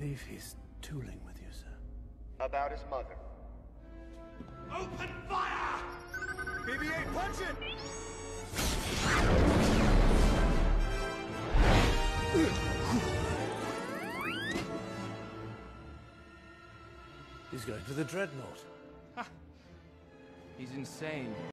believe he's tooling with you, sir. About his mother. Open fire! BB-8, punch it! He's going for the dreadnought. He's insane.